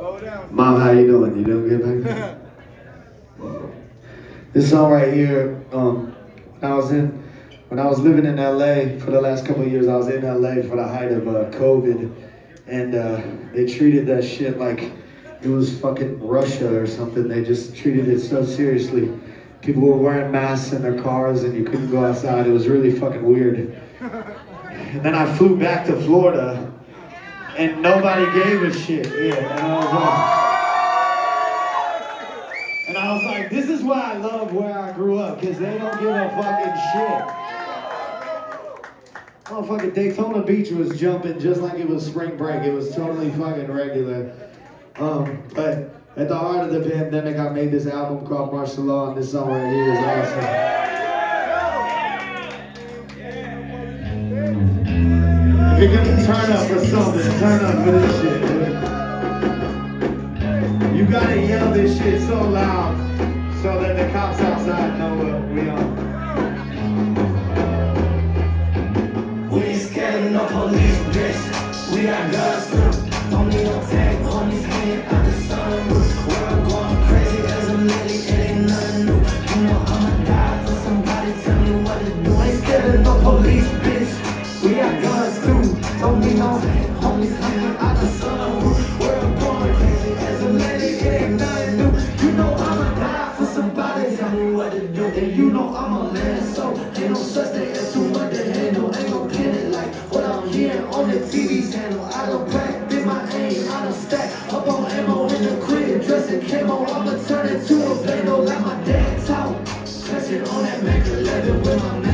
Mom, how you doing? You doing good, baby? this song right here, um, when I was in, when I was living in LA for the last couple years, I was in LA for the height of uh, COVID, and uh, they treated that shit like it was fucking Russia or something. They just treated it so seriously. People were wearing masks in their cars, and you couldn't go outside. It was really fucking weird. And then I flew back to Florida, and nobody gave a shit. Yeah, and I was like, and I was like, this is why I love where I grew up, because they don't give a fucking shit. Motherfucking Daytona Beach was jumping just like it was spring break. It was totally fucking regular. Um, but at the heart of the pandemic, I made this album called Martial Law, and this song right here is awesome. You're gonna turn up for something, turn up for this shit. You gotta yell this shit so loud so that the cops outside know what we on. And you know I'm a man, so ain't no such thing as too much to handle. Ain't no it like what I'm hearing on the TV channel. I don't practice my aim, I don't stack up on ammo in the crib, dressed in camo. I'ma turn it to a vandal like my dad taught. Clutching on that Mac 11 with my mask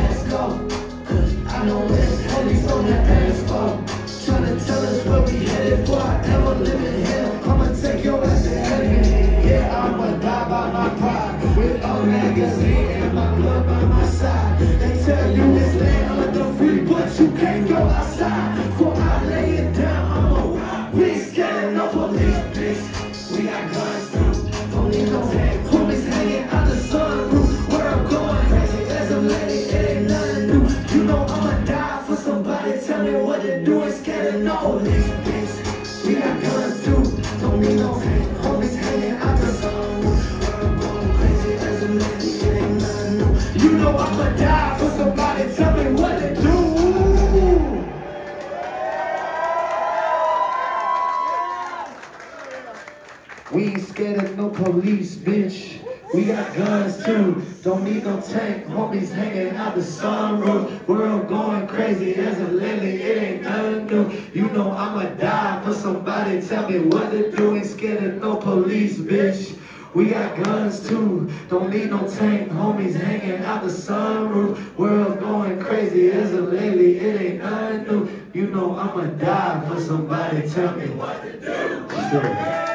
where we I ever live in hell. I'ma take your ass to heaven. Yeah, I'ma die by my pride. With a magazine and my blood by my side. They tell you it's land of the free, but you can't go outside. For I lay it down, I'm a we ain't scared no police, bitch. We got guns. Don't need no tag. Homies hanging out the sunroof. World going crazy as a lady, it ain't nothing new. You know I'ma die for somebody. Tell me what to do. Ain't scared of no police. We got guns too. Don't need no tag. Homies hanging out the sunroof. World going crazy as a lady, it ain't nothing new. You know I'ma die for somebody. Tell me what to do. We ain't scared of no police, bitch. We got guns too. Don't need no tank. Homies hanging out the sunroof. World going crazy as a lily. It ain't nothing new. You know I'ma die for somebody. Tell me what to do. Ain't scared of no police, bitch. We got guns too. Don't need no tank. Homies hanging out the sunroof. World going crazy as a lily. It ain't nothing new. You know I'ma die for somebody. Tell me what to do.